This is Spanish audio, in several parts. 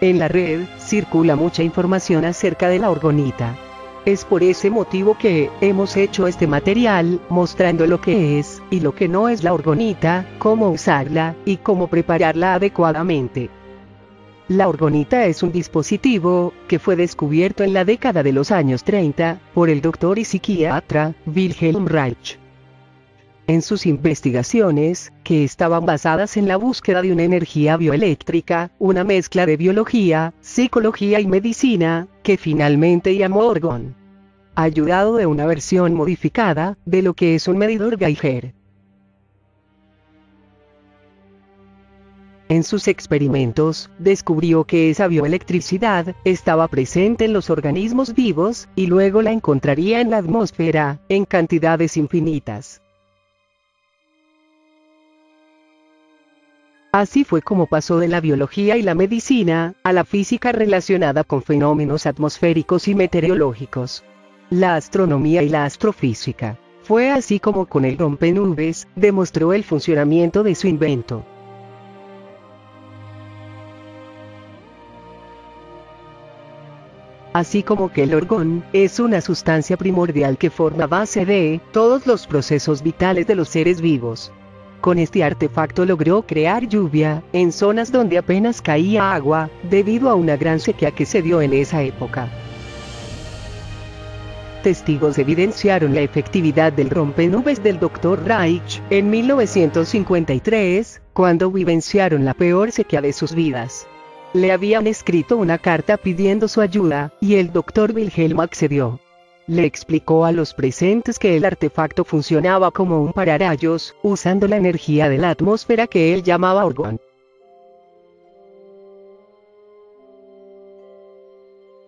En la red, circula mucha información acerca de la orgonita. Es por ese motivo que hemos hecho este material, mostrando lo que es, y lo que no es la orgonita, cómo usarla, y cómo prepararla adecuadamente. La orgonita es un dispositivo, que fue descubierto en la década de los años 30, por el doctor y psiquiatra, Wilhelm Reich en sus investigaciones, que estaban basadas en la búsqueda de una energía bioeléctrica, una mezcla de biología, psicología y medicina, que finalmente llamó Orgon. Ayudado de una versión modificada, de lo que es un medidor Geiger. En sus experimentos, descubrió que esa bioelectricidad estaba presente en los organismos vivos, y luego la encontraría en la atmósfera, en cantidades infinitas. Así fue como pasó de la biología y la medicina, a la física relacionada con fenómenos atmosféricos y meteorológicos. La astronomía y la astrofísica. Fue así como con el rompenubes, demostró el funcionamiento de su invento. Así como que el orgón es una sustancia primordial que forma base de todos los procesos vitales de los seres vivos. Con este artefacto logró crear lluvia, en zonas donde apenas caía agua, debido a una gran sequía que se dio en esa época. Testigos evidenciaron la efectividad del rompenubes del Dr. Reich en 1953, cuando vivenciaron la peor sequía de sus vidas. Le habían escrito una carta pidiendo su ayuda, y el Dr. Wilhelm accedió le explicó a los presentes que el artefacto funcionaba como un pararayos, usando la energía de la atmósfera que él llamaba orgón.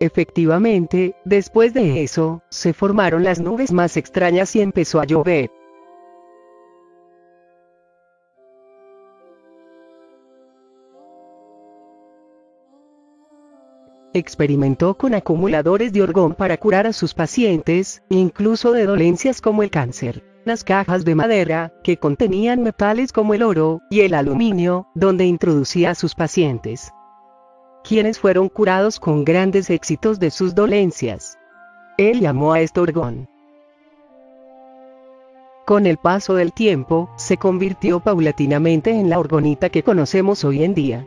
Efectivamente, después de eso, se formaron las nubes más extrañas y empezó a llover. Experimentó con acumuladores de orgón para curar a sus pacientes, incluso de dolencias como el cáncer. Las cajas de madera, que contenían metales como el oro y el aluminio, donde introducía a sus pacientes. Quienes fueron curados con grandes éxitos de sus dolencias. Él llamó a esto orgón. Con el paso del tiempo, se convirtió paulatinamente en la orgonita que conocemos hoy en día.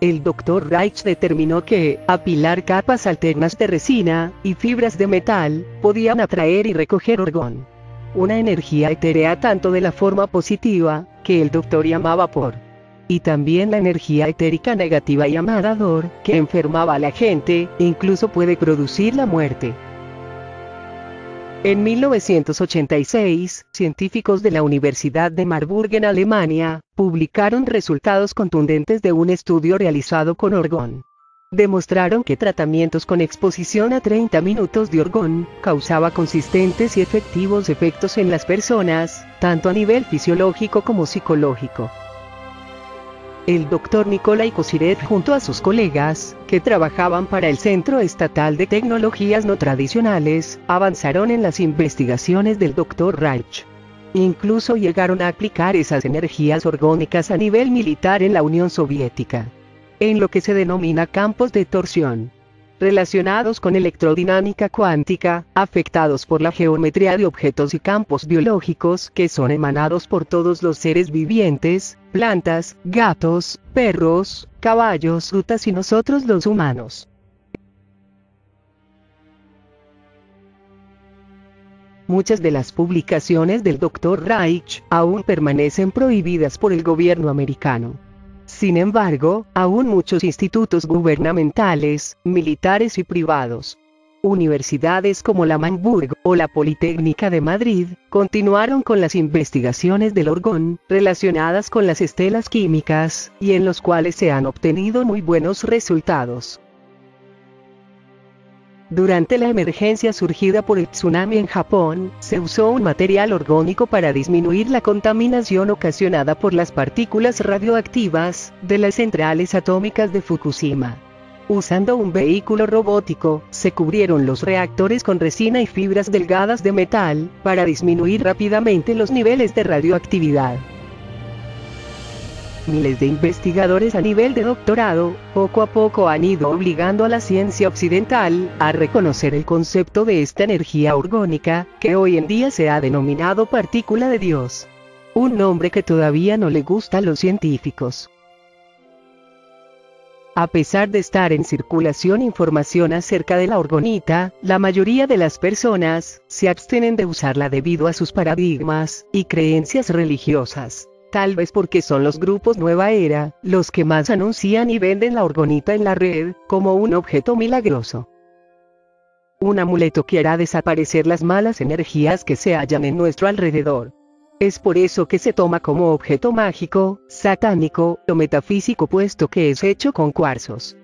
El Dr. Reich determinó que, apilar capas alternas de resina y fibras de metal, podían atraer y recoger orgón. Una energía etérea tanto de la forma positiva, que el doctor llamaba por, y también la energía etérica negativa llamada dor, que enfermaba a la gente, incluso puede producir la muerte. En 1986, científicos de la Universidad de Marburg en Alemania, publicaron resultados contundentes de un estudio realizado con orgón. Demostraron que tratamientos con exposición a 30 minutos de orgón causaba consistentes y efectivos efectos en las personas, tanto a nivel fisiológico como psicológico el doctor Nikolai Kosirev junto a sus colegas, que trabajaban para el Centro Estatal de Tecnologías No Tradicionales, avanzaron en las investigaciones del Dr. Reich. Incluso llegaron a aplicar esas energías orgónicas a nivel militar en la Unión Soviética. En lo que se denomina campos de torsión relacionados con electrodinámica cuántica, afectados por la geometría de objetos y campos biológicos que son emanados por todos los seres vivientes, plantas, gatos, perros, caballos, frutas y nosotros los humanos. Muchas de las publicaciones del Dr. Reich aún permanecen prohibidas por el gobierno americano. Sin embargo, aún muchos institutos gubernamentales, militares y privados, universidades como la Manburg o la Politécnica de Madrid, continuaron con las investigaciones del orgón, relacionadas con las estelas químicas, y en los cuales se han obtenido muy buenos resultados. Durante la emergencia surgida por el tsunami en Japón, se usó un material orgánico para disminuir la contaminación ocasionada por las partículas radioactivas de las centrales atómicas de Fukushima. Usando un vehículo robótico, se cubrieron los reactores con resina y fibras delgadas de metal, para disminuir rápidamente los niveles de radioactividad. Miles de investigadores a nivel de doctorado, poco a poco han ido obligando a la ciencia occidental a reconocer el concepto de esta energía orgónica, que hoy en día se ha denominado partícula de Dios. Un nombre que todavía no le gusta a los científicos. A pesar de estar en circulación información acerca de la orgonita, la mayoría de las personas se abstienen de usarla debido a sus paradigmas y creencias religiosas. Tal vez porque son los grupos Nueva Era los que más anuncian y venden la orgonita en la red como un objeto milagroso. Un amuleto que hará desaparecer las malas energías que se hallan en nuestro alrededor. Es por eso que se toma como objeto mágico, satánico o metafísico puesto que es hecho con cuarzos.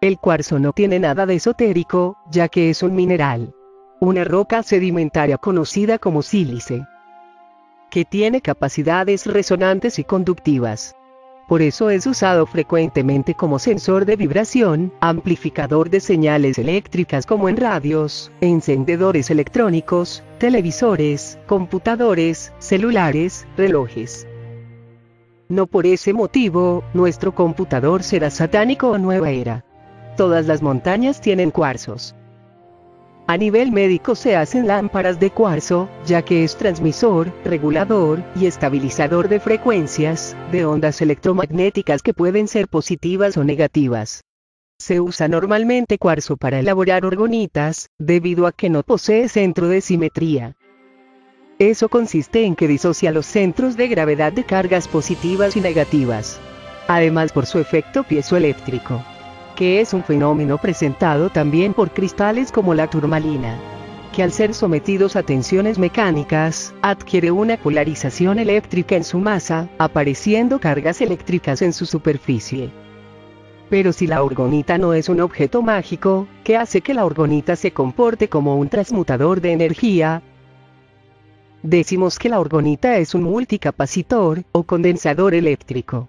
El cuarzo no tiene nada de esotérico, ya que es un mineral. Una roca sedimentaria conocida como sílice. Que tiene capacidades resonantes y conductivas. Por eso es usado frecuentemente como sensor de vibración, amplificador de señales eléctricas como en radios, encendedores electrónicos, televisores, computadores, celulares, relojes. No por ese motivo, nuestro computador será satánico o nueva era. Todas las montañas tienen cuarzos. A nivel médico se hacen lámparas de cuarzo, ya que es transmisor, regulador y estabilizador de frecuencias, de ondas electromagnéticas que pueden ser positivas o negativas. Se usa normalmente cuarzo para elaborar orgonitas, debido a que no posee centro de simetría. Eso consiste en que disocia los centros de gravedad de cargas positivas y negativas. Además por su efecto piezoeléctrico que es un fenómeno presentado también por cristales como la turmalina que al ser sometidos a tensiones mecánicas, adquiere una polarización eléctrica en su masa, apareciendo cargas eléctricas en su superficie. Pero si la orgonita no es un objeto mágico, ¿qué hace que la orgonita se comporte como un transmutador de energía? Decimos que la orgonita es un multicapacitor, o condensador eléctrico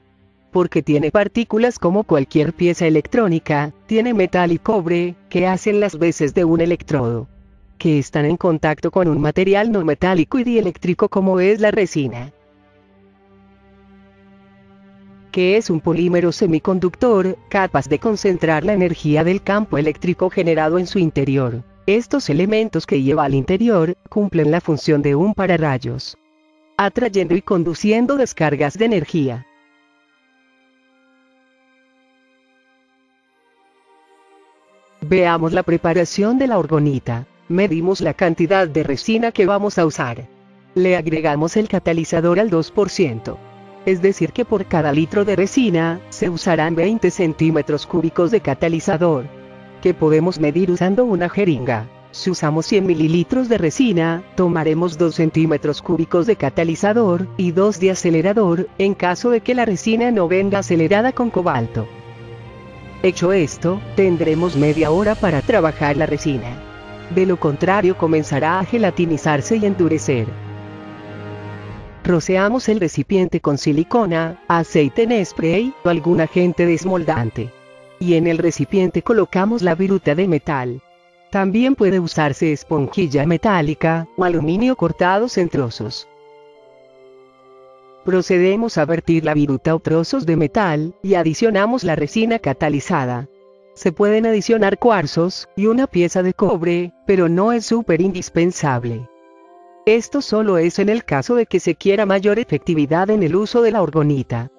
porque tiene partículas como cualquier pieza electrónica, tiene metal y cobre, que hacen las veces de un electrodo, que están en contacto con un material no metálico y dieléctrico como es la resina, que es un polímero semiconductor, capaz de concentrar la energía del campo eléctrico generado en su interior. Estos elementos que lleva al interior, cumplen la función de un pararrayos, atrayendo y conduciendo descargas de energía. Veamos la preparación de la orgonita. Medimos la cantidad de resina que vamos a usar. Le agregamos el catalizador al 2%. Es decir que por cada litro de resina, se usarán 20 centímetros cúbicos de catalizador. Que podemos medir usando una jeringa. Si usamos 100 mililitros de resina, tomaremos 2 centímetros cúbicos de catalizador, y 2 de acelerador, en caso de que la resina no venga acelerada con cobalto. Hecho esto, tendremos media hora para trabajar la resina. De lo contrario comenzará a gelatinizarse y endurecer. Roceamos el recipiente con silicona, aceite en spray o algún agente desmoldante. Y en el recipiente colocamos la viruta de metal. También puede usarse esponjilla metálica o aluminio cortados en trozos. Procedemos a vertir la viruta o trozos de metal, y adicionamos la resina catalizada. Se pueden adicionar cuarzos, y una pieza de cobre, pero no es súper indispensable. Esto solo es en el caso de que se quiera mayor efectividad en el uso de la orgonita.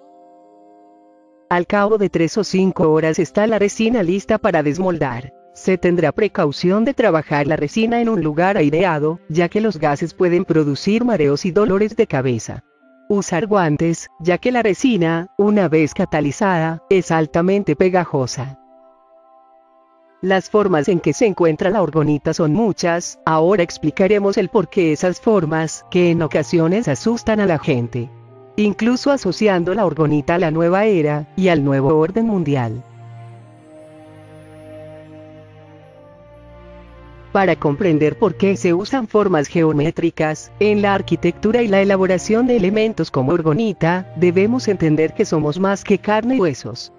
Al cabo de 3 o 5 horas está la resina lista para desmoldar. Se tendrá precaución de trabajar la resina en un lugar aireado, ya que los gases pueden producir mareos y dolores de cabeza. Usar guantes, ya que la resina, una vez catalizada, es altamente pegajosa. Las formas en que se encuentra la orgonita son muchas, ahora explicaremos el por qué esas formas, que en ocasiones asustan a la gente. Incluso asociando la orgonita a la nueva era, y al nuevo orden mundial. Para comprender por qué se usan formas geométricas, en la arquitectura y la elaboración de elementos como orgonita, debemos entender que somos más que carne y huesos.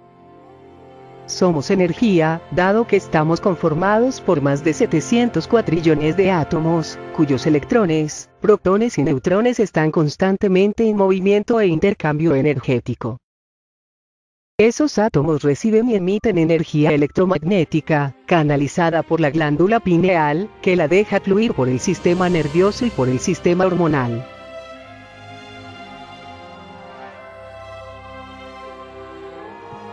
Somos energía, dado que estamos conformados por más de 700 cuatrillones de átomos, cuyos electrones, protones y neutrones están constantemente en movimiento e intercambio energético. Esos átomos reciben y emiten energía electromagnética, canalizada por la glándula pineal, que la deja fluir por el sistema nervioso y por el sistema hormonal.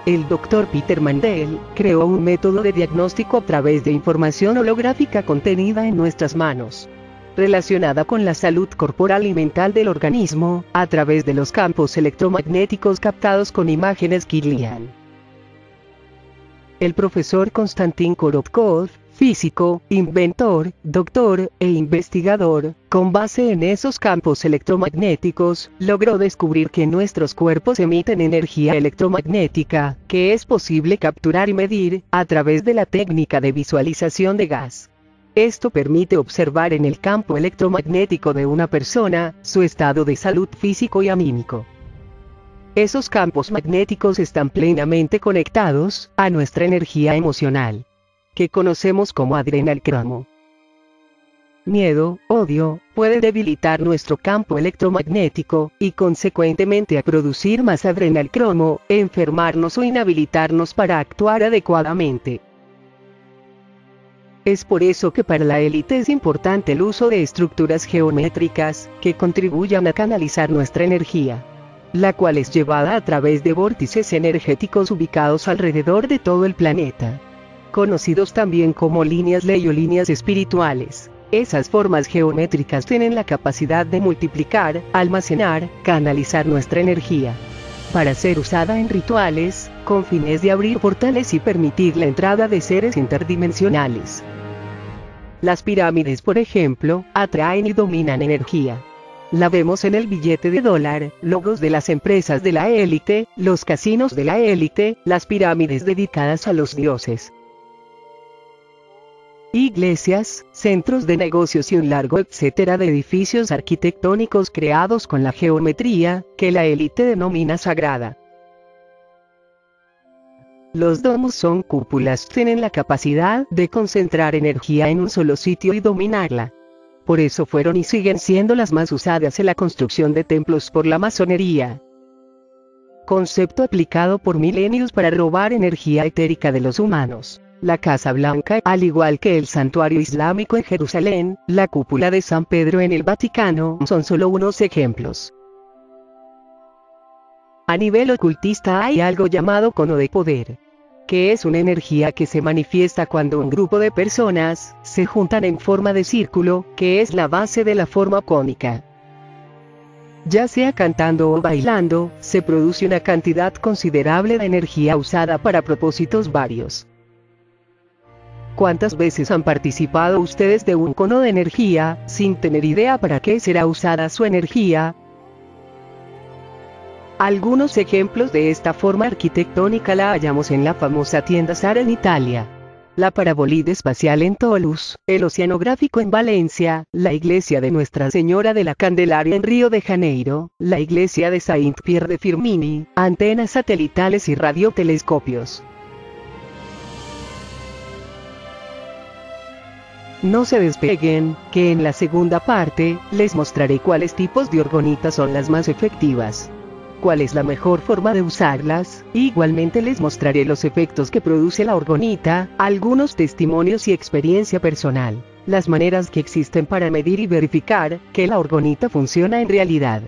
El Dr. Peter Mandel creó un método de diagnóstico a través de información holográfica contenida en nuestras manos relacionada con la salud corporal y mental del organismo, a través de los campos electromagnéticos captados con imágenes Kirlian. El profesor Konstantin Korotkov, físico, inventor, doctor e investigador, con base en esos campos electromagnéticos, logró descubrir que nuestros cuerpos emiten energía electromagnética, que es posible capturar y medir, a través de la técnica de visualización de gas. Esto permite observar en el campo electromagnético de una persona, su estado de salud físico y anímico. Esos campos magnéticos están plenamente conectados a nuestra energía emocional, que conocemos como adrenalcromo. Miedo, odio, puede debilitar nuestro campo electromagnético, y consecuentemente a producir más adrenalcromo, enfermarnos o inhabilitarnos para actuar adecuadamente. Es por eso que para la élite es importante el uso de estructuras geométricas, que contribuyan a canalizar nuestra energía, la cual es llevada a través de vórtices energéticos ubicados alrededor de todo el planeta, conocidos también como líneas ley o líneas espirituales. Esas formas geométricas tienen la capacidad de multiplicar, almacenar, canalizar nuestra energía para ser usada en rituales, con fines de abrir portales y permitir la entrada de seres interdimensionales. Las pirámides, por ejemplo, atraen y dominan energía. La vemos en el billete de dólar, logos de las empresas de la élite, los casinos de la élite, las pirámides dedicadas a los dioses iglesias, centros de negocios y un largo etcétera de edificios arquitectónicos creados con la geometría, que la élite denomina sagrada. Los domos son cúpulas, tienen la capacidad de concentrar energía en un solo sitio y dominarla. Por eso fueron y siguen siendo las más usadas en la construcción de templos por la masonería. Concepto aplicado por milenios para robar energía etérica de los humanos. La Casa Blanca, al igual que el Santuario Islámico en Jerusalén, la cúpula de San Pedro en el Vaticano, son solo unos ejemplos. A nivel ocultista hay algo llamado cono de poder, que es una energía que se manifiesta cuando un grupo de personas se juntan en forma de círculo, que es la base de la forma cónica. Ya sea cantando o bailando, se produce una cantidad considerable de energía usada para propósitos varios. ¿Cuántas veces han participado ustedes de un cono de energía, sin tener idea para qué será usada su energía? Algunos ejemplos de esta forma arquitectónica la hallamos en la famosa tienda Sara en Italia, la parabolide espacial en Toulouse, el oceanográfico en Valencia, la iglesia de Nuestra Señora de la Candelaria en Río de Janeiro, la iglesia de Saint-Pierre de Firmini, antenas satelitales y radiotelescopios. No se despeguen, que en la segunda parte, les mostraré cuáles tipos de orgonitas son las más efectivas. Cuál es la mejor forma de usarlas, igualmente les mostraré los efectos que produce la orgonita, algunos testimonios y experiencia personal, las maneras que existen para medir y verificar que la orgonita funciona en realidad.